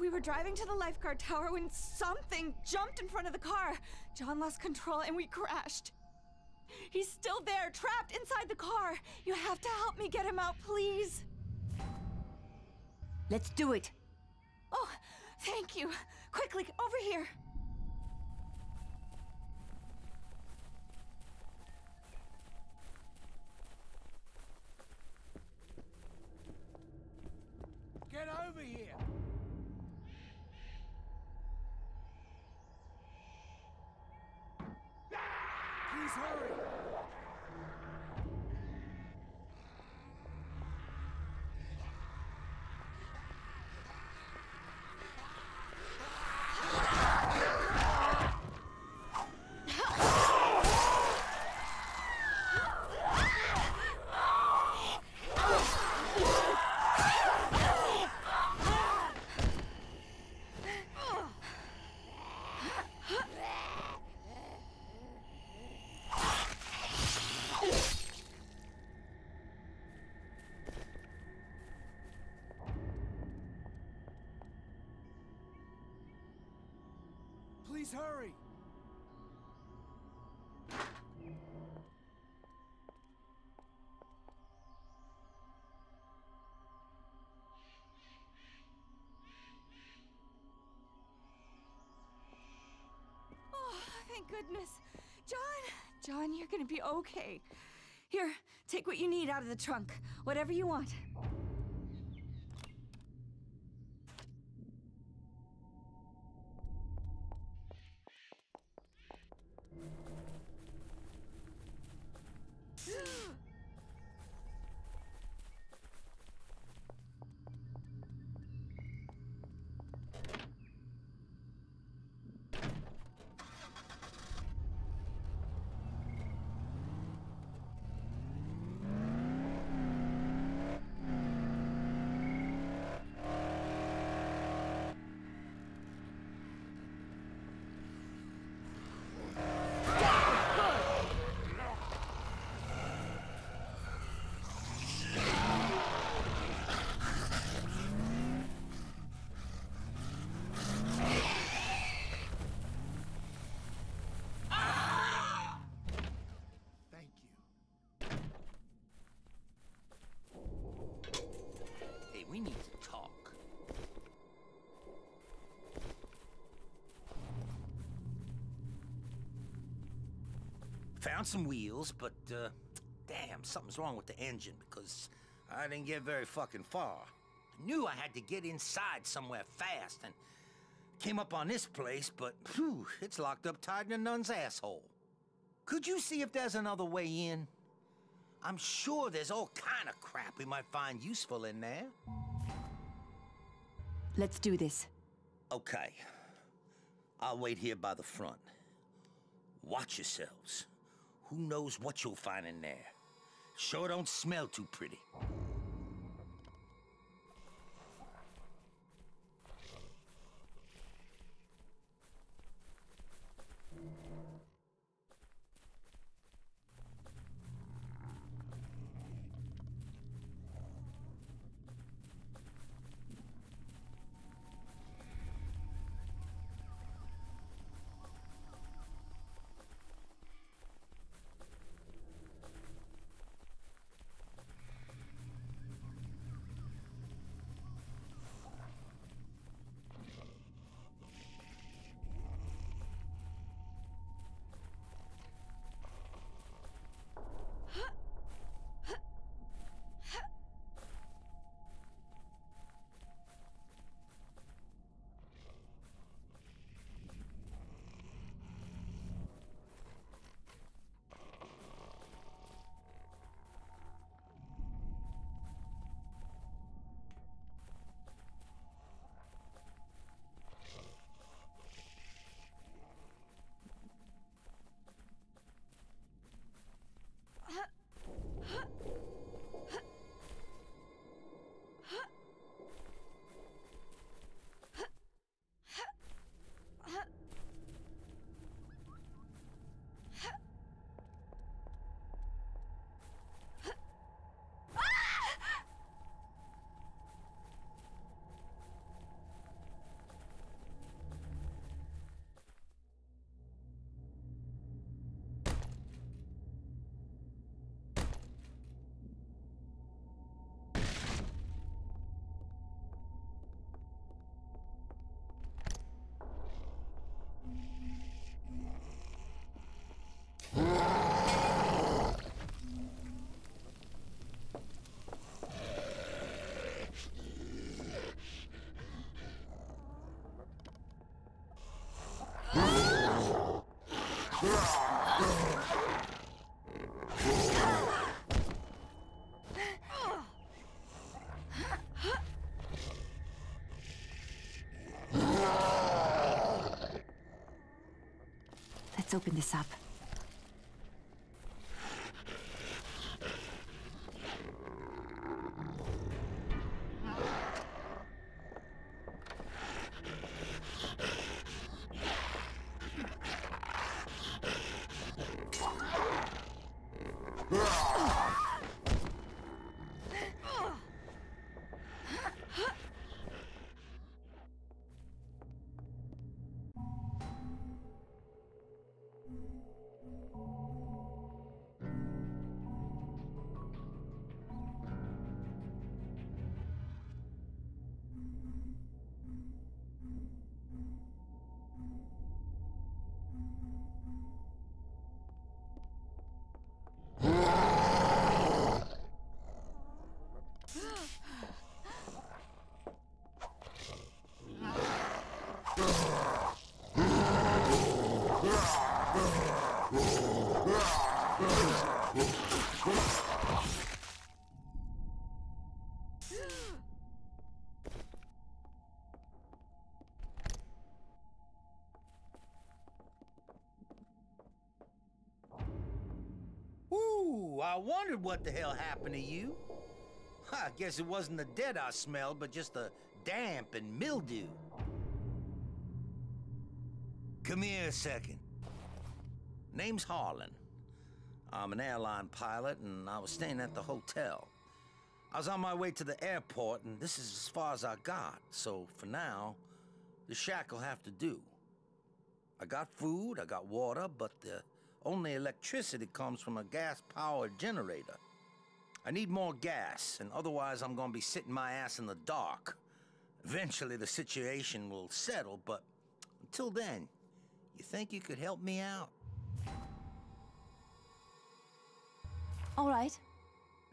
We were driving to the lifeguard tower when something jumped in front of the car. John lost control and we crashed. He's still there, trapped inside the car. You have to help me get him out, please. Let's do it. Oh, thank you. Quickly, over here. Get over here! Please hurry! Please hurry! Oh, thank goodness. John, John, you're gonna be okay. Here, take what you need out of the trunk. Whatever you want. Found some wheels, but, uh, damn, something's wrong with the engine because I didn't get very fucking far. I knew I had to get inside somewhere fast and came up on this place, but, phew, it's locked up tight in a nun's asshole. Could you see if there's another way in? I'm sure there's all kind of crap we might find useful in there. Let's do this. Okay. I'll wait here by the front. Watch yourselves. Who knows what you'll find in there? Sure don't smell too pretty. This up. I wondered what the hell happened to you. I guess it wasn't the dead I smelled, but just the damp and mildew. Come here a second. Name's Harlan. I'm an airline pilot, and I was staying at the hotel. I was on my way to the airport, and this is as far as I got, so for now, the shack will have to do. I got food, I got water, but the only electricity comes from a gas-powered generator. I need more gas, and otherwise I'm gonna be sitting my ass in the dark. Eventually the situation will settle, but until then, you think you could help me out? All right.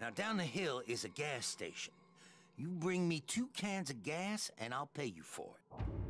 Now down the hill is a gas station. You bring me two cans of gas, and I'll pay you for it.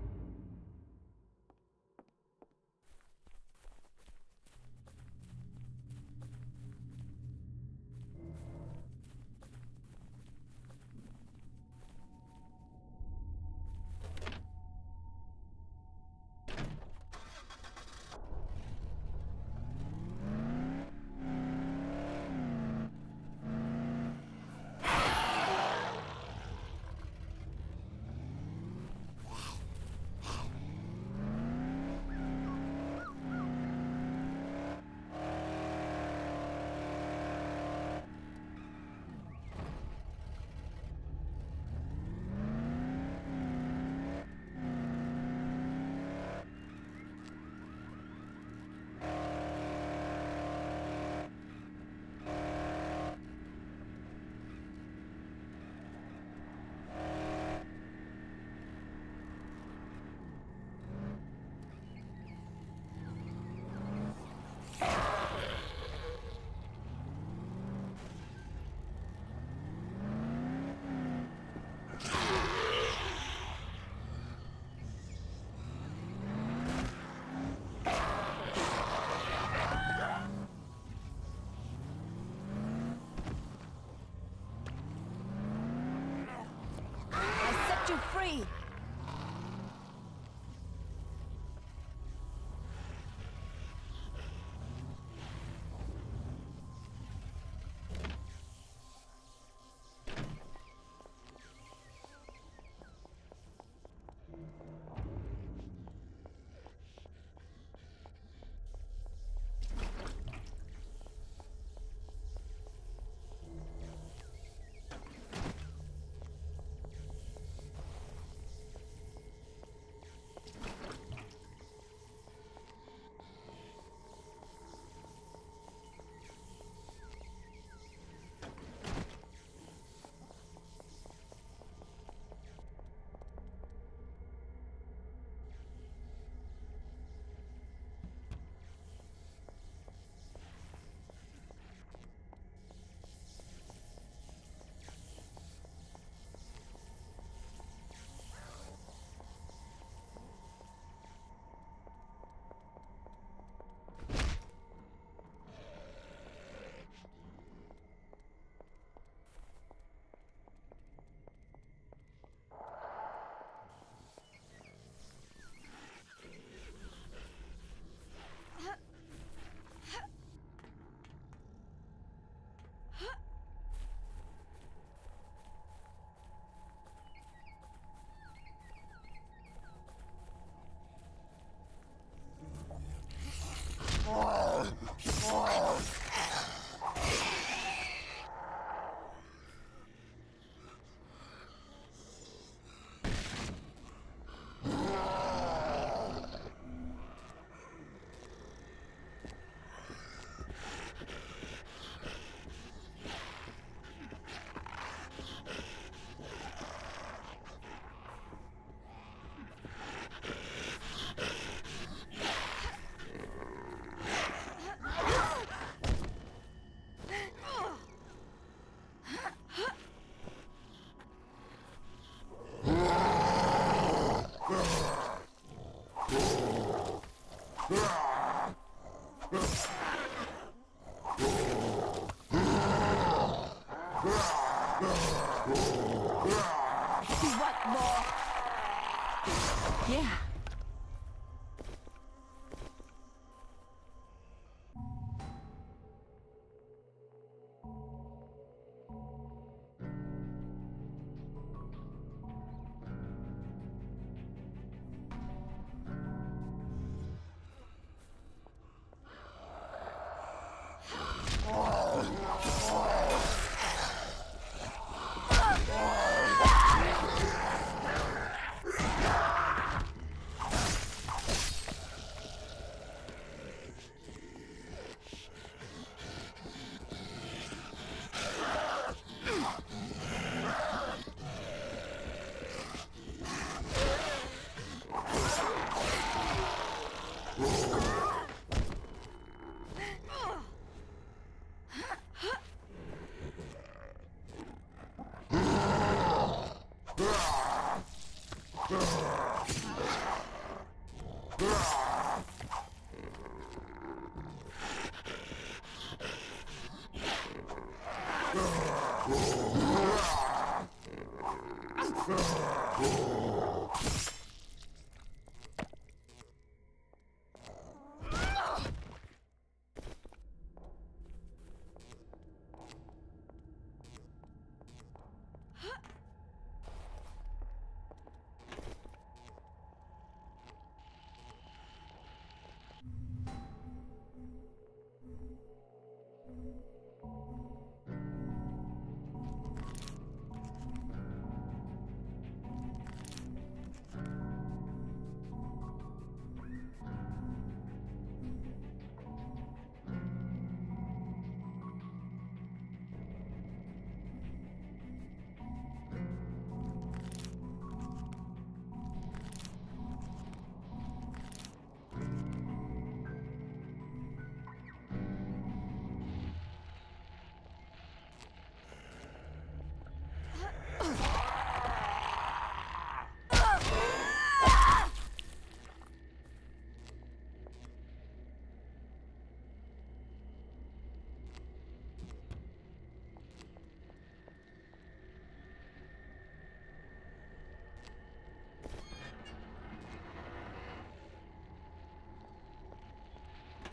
Yeah.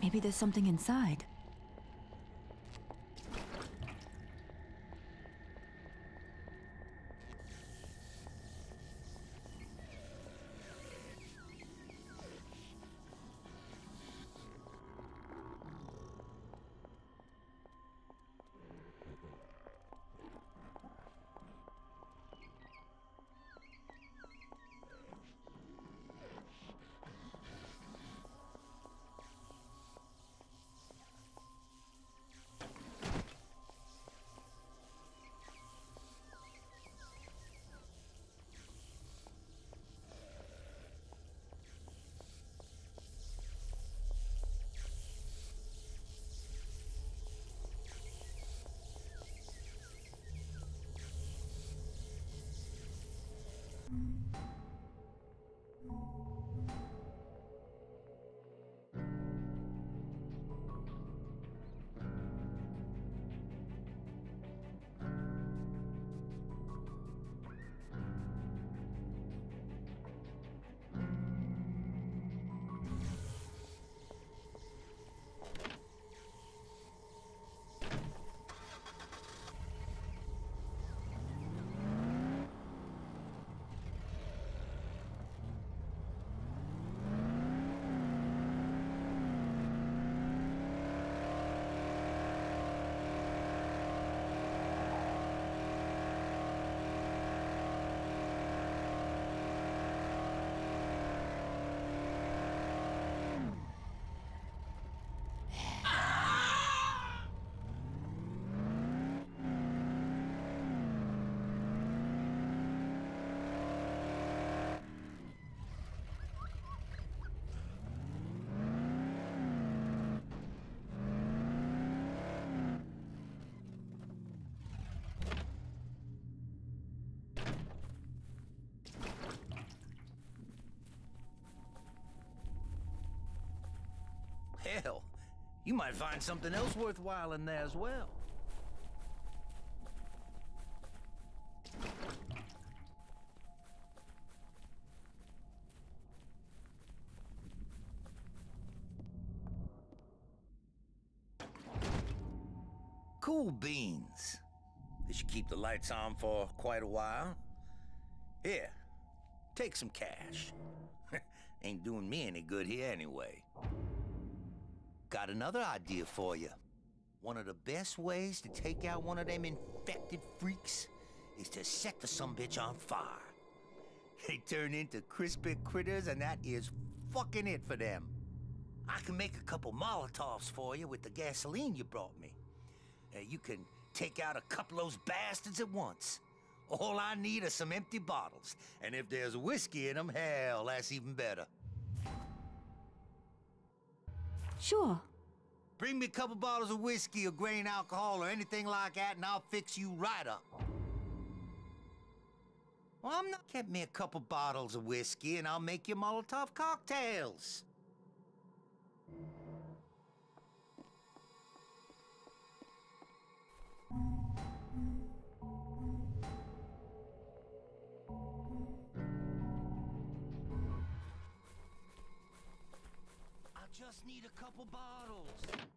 Maybe there's something inside. Hell, you might find something else worthwhile in there as well. Cool beans. They should keep the lights on for quite a while. Here, take some cash. Ain't doing me any good here anyway. Got another idea for you. One of the best ways to take out one of them infected freaks is to set the sumbitch on fire. They turn into crispy critters, and that is fucking it for them. I can make a couple Molotovs for you with the gasoline you brought me. Uh, you can take out a couple of those bastards at once. All I need are some empty bottles, and if there's whiskey in them, hell, that's even better. Sure. Bring me a couple bottles of whiskey or grain alcohol or anything like that, and I'll fix you right up. Well, I'm not. Get me a couple bottles of whiskey, and I'll make you Molotov cocktails. I just need a couple bottles.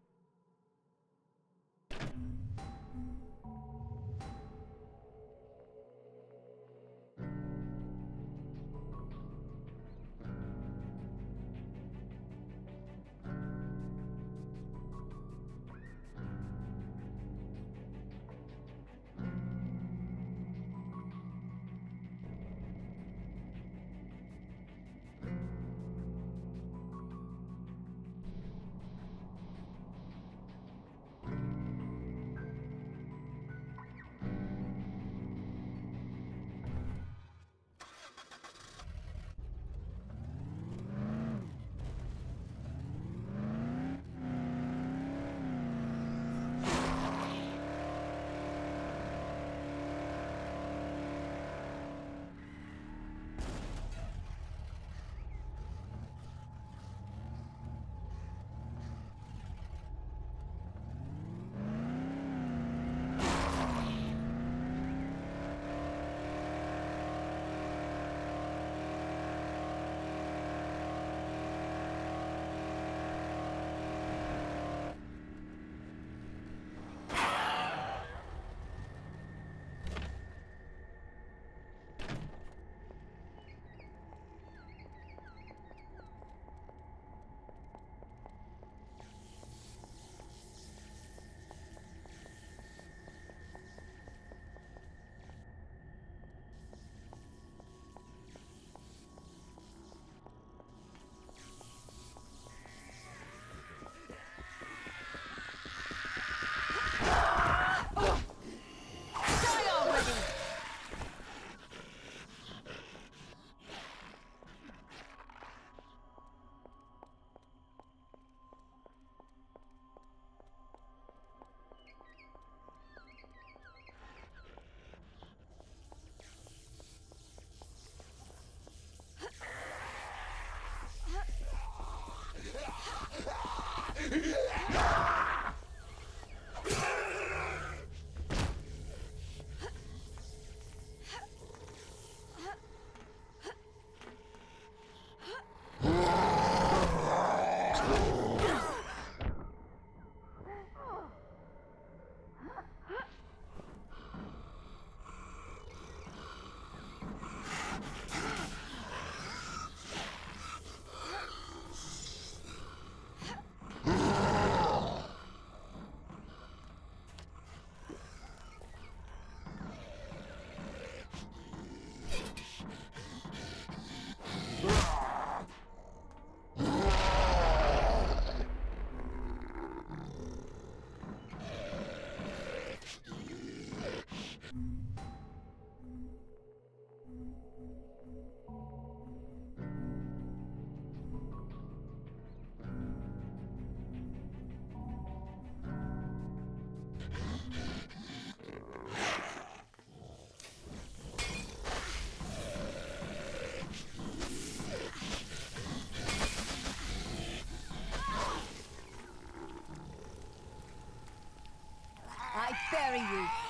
Bury you.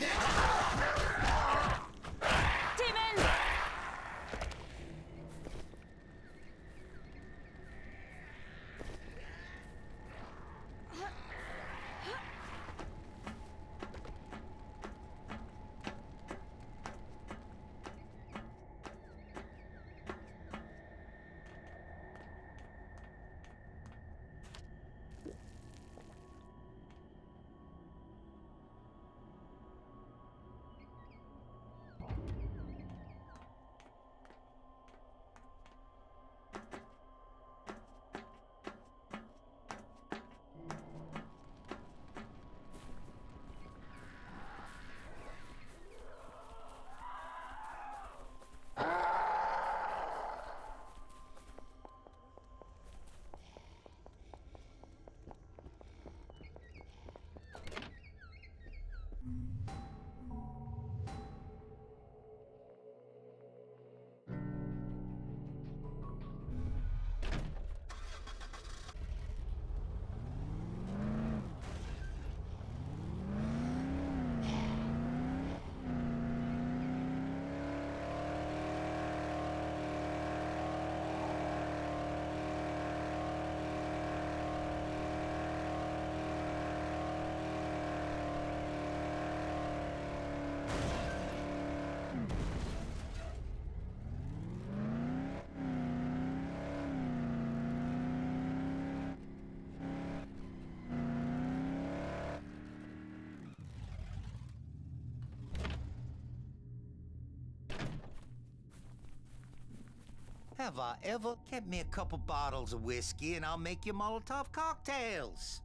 down. Have I ever? Get me a couple bottles of whiskey and I'll make you Molotov cocktails.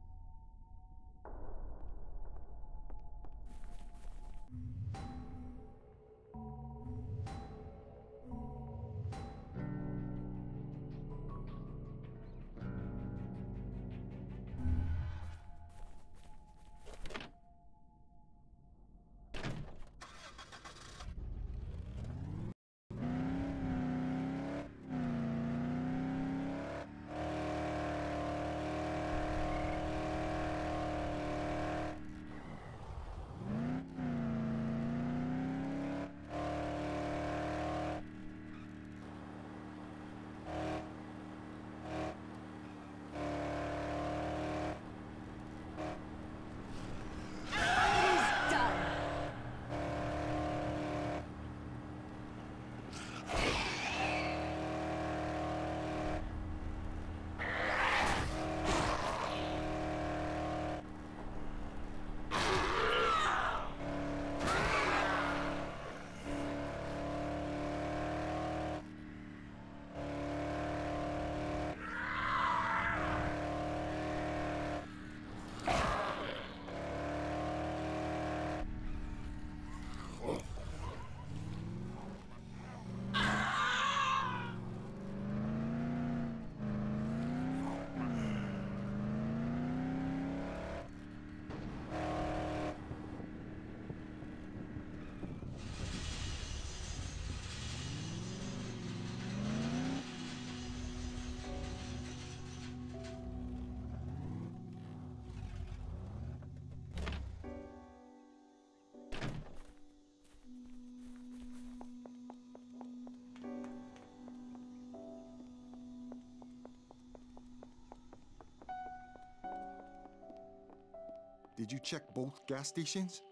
Did you check both gas stations?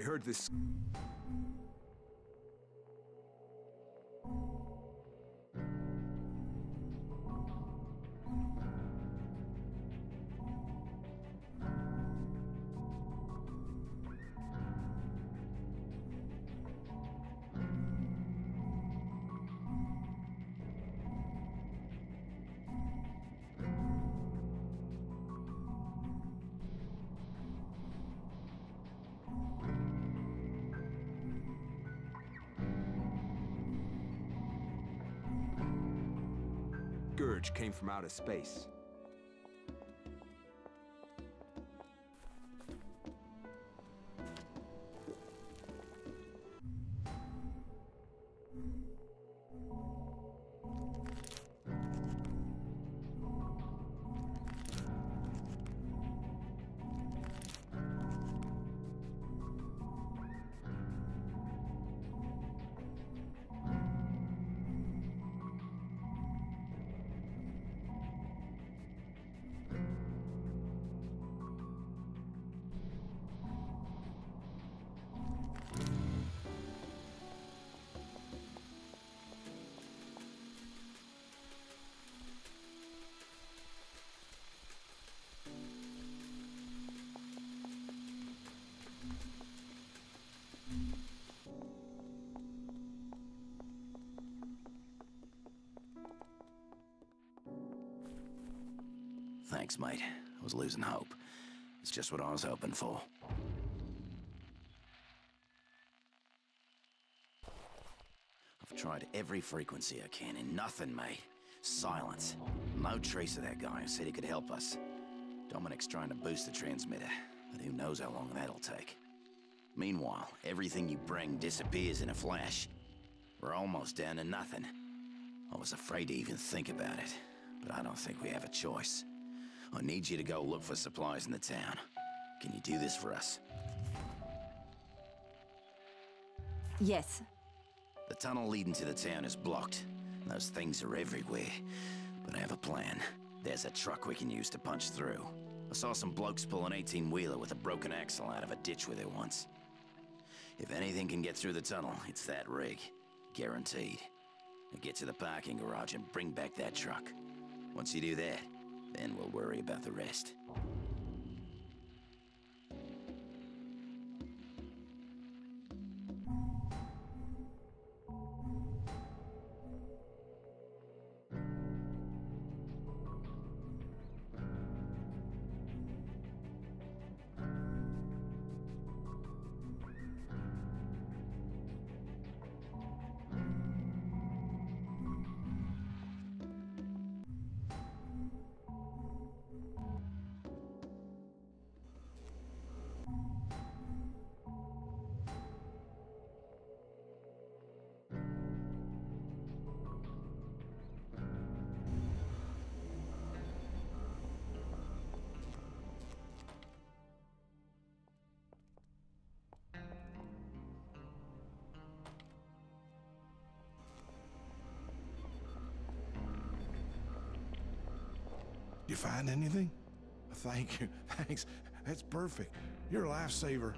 I heard this. From outer space. Thanks, mate. I was losing hope. It's just what I was hoping for. I've tried every frequency I can, and nothing, mate. Silence. No trace of that guy who said he could help us. Dominic's trying to boost the transmitter, but who knows how long that'll take. Meanwhile, everything you bring disappears in a flash. We're almost down to nothing. I was afraid to even think about it, but I don't think we have a choice. I need you to go look for supplies in the town. Can you do this for us? Yes. The tunnel leading to the town is blocked. Those things are everywhere. But I have a plan. There's a truck we can use to punch through. I saw some blokes pull an 18-wheeler with a broken axle out of a ditch with it once. If anything can get through the tunnel, it's that rig. Guaranteed. Now get to the parking garage and bring back that truck. Once you do that, then we'll worry about the rest. Find anything? Thank you. Thanks. That's perfect. You're a lifesaver.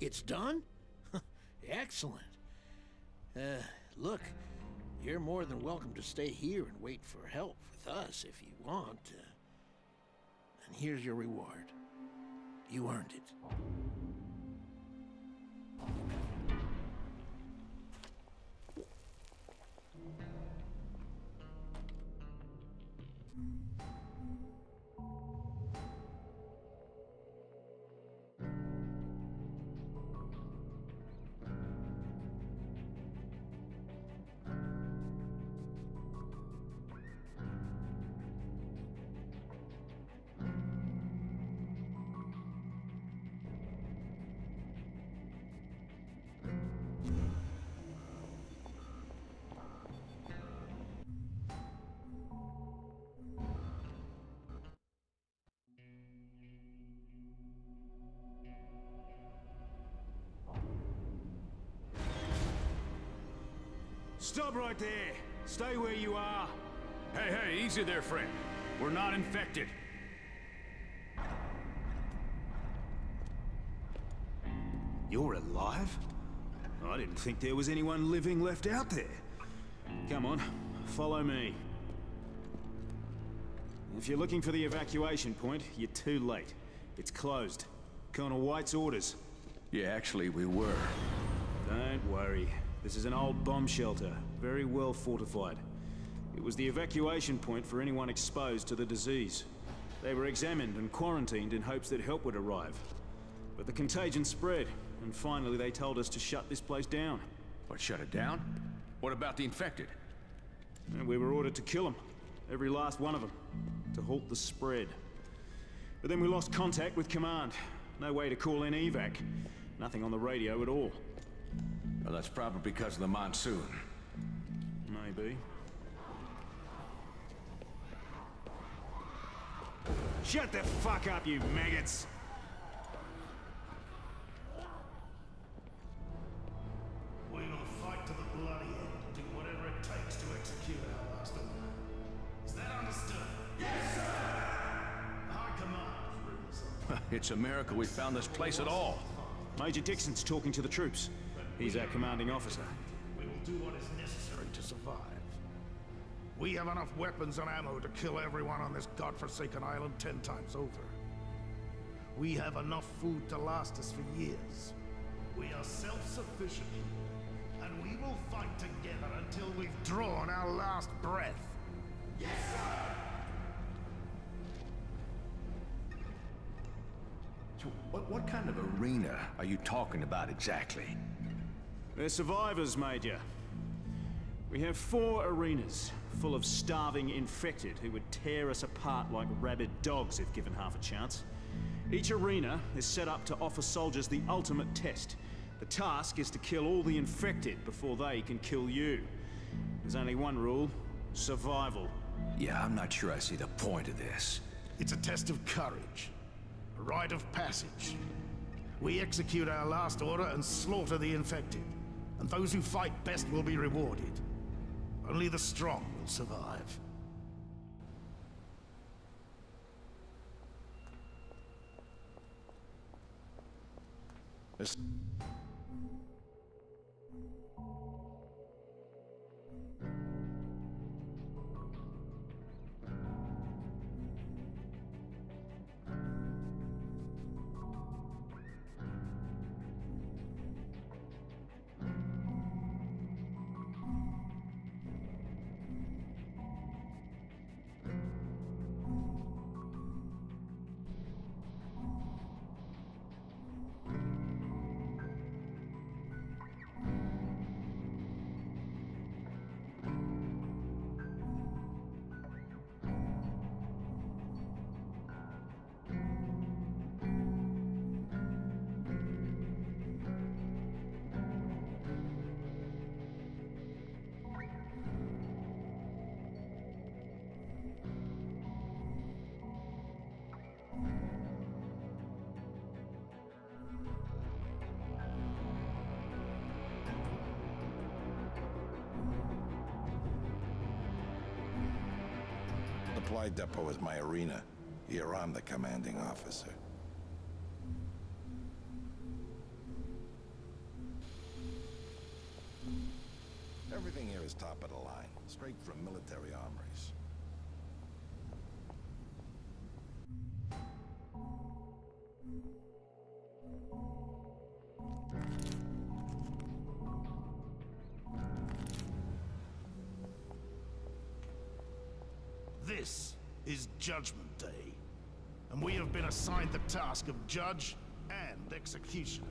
It's done? Excellent. Uh, look, you're more than welcome to stay here and wait for help with us if you want. Uh, and here's your reward. You earned it. Stop right there! Stay where you are! Hey, hey, easy there, friend. We're not infected. You're alive? I didn't think there was anyone living left out there. Come on, follow me. If you're looking for the evacuation point, you're too late. It's closed. Colonel White's orders. Yeah, actually, we were. Don't worry. This is an old bomb shelter, very well fortified. It was the evacuation point for anyone exposed to the disease. They were examined and quarantined in hopes that help would arrive. But the contagion spread, and finally they told us to shut this place down. What, shut it down? What about the infected? And we were ordered to kill them. Every last one of them. To halt the spread. But then we lost contact with command. No way to call in evac. Nothing on the radio at all. Well, that's probably because of the monsoon. Maybe. Shut the fuck up, you maggots! We will fight to the bloody end and do whatever it takes to execute our last order. Is that understood? Yes, sir! High command is it's a miracle we found this place at all. Major Dixon's talking to the troops. He's our commanding officer. We will do what is necessary to survive. We have enough weapons and ammo to kill everyone on this godforsaken island ten times over. We have enough food to last us for years. We are self-sufficient. And we will fight together until we've drawn our last breath. Yes, sir! So what, what kind of arena are you talking about exactly? They're survivors, Major. We have four arenas, full of starving infected who would tear us apart like rabid dogs if given half a chance. Each arena is set up to offer soldiers the ultimate test. The task is to kill all the infected before they can kill you. There's only one rule, survival. Yeah, I'm not sure I see the point of this. It's a test of courage. A rite of passage. We execute our last order and slaughter the infected. And those who fight best will be rewarded. Only the strong will survive. This- supply depot is my arena. Here I'm the commanding officer. Everything here is top of the line, straight from military armor. Is Judgment Day, and we have been assigned the task of judge and executioner.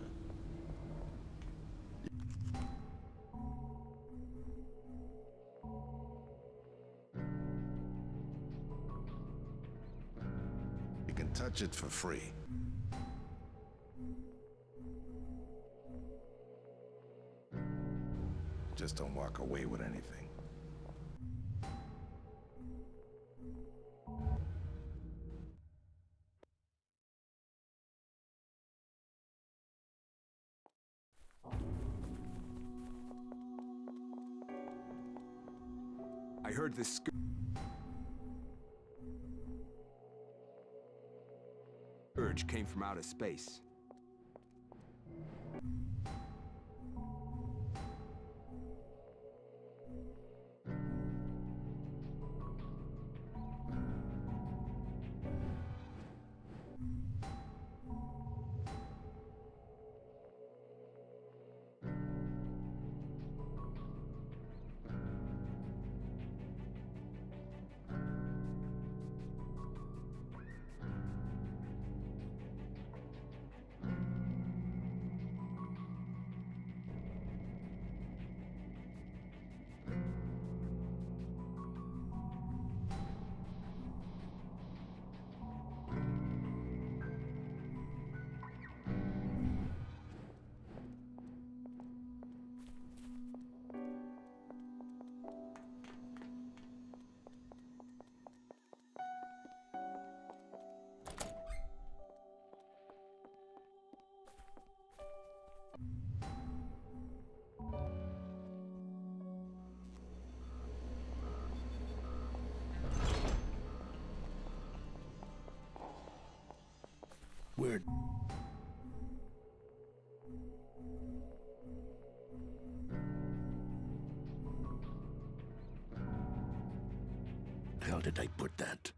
You can touch it for free. Just don't walk away with anything. Scourge came from outer space. How did I put that?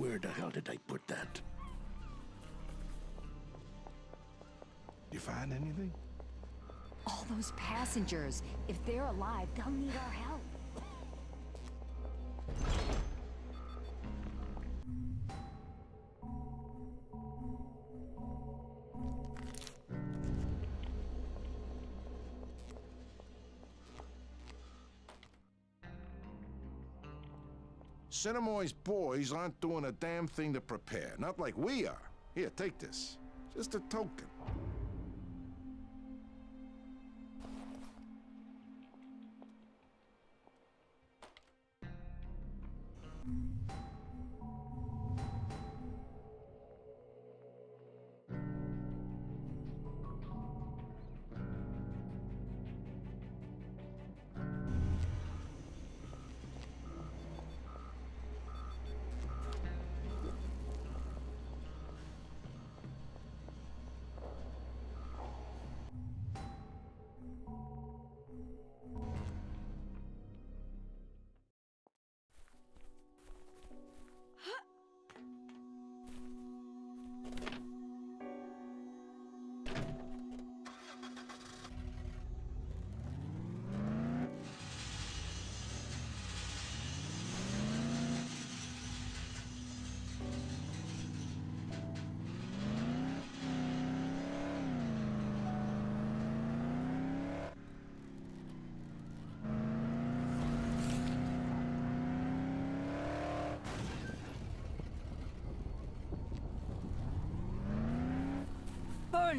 Where the hell did I put that? You find anything? All those passengers. If they're alive, they'll need our help. Sinamoi's boys aren't doing a damn thing to prepare. Not like we are. Here, take this. Just a token.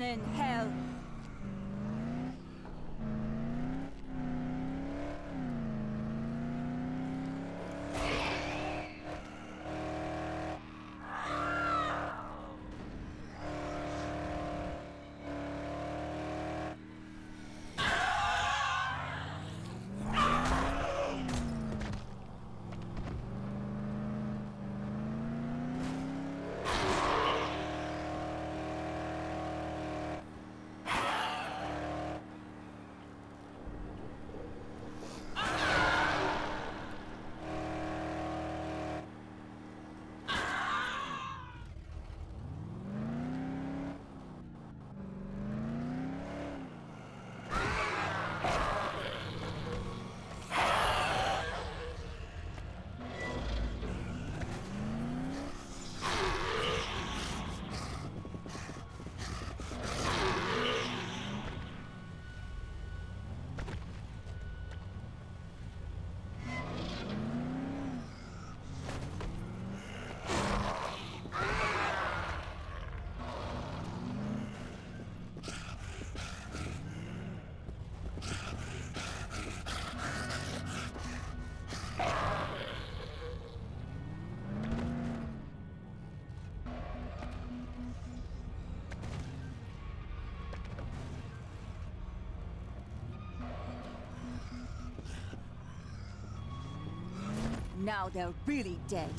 Burn in hell! Now they're really dead.